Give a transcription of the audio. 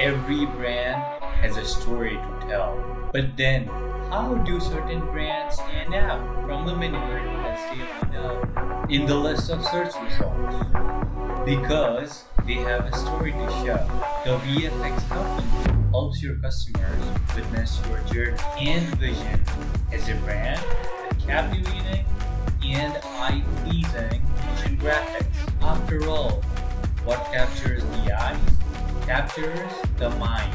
Every brand has a story to tell. But then, how do certain brands stand out from the many that on the, in the list of search results? Because they have a story to share. The VFX company helps your customers witness your journey and vision as a brand with captivating and eye-pleasing motion graphics. After all, what captures the eyes captures the mind.